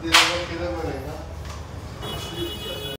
Tiene que quedar manejado.